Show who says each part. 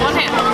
Speaker 1: Có?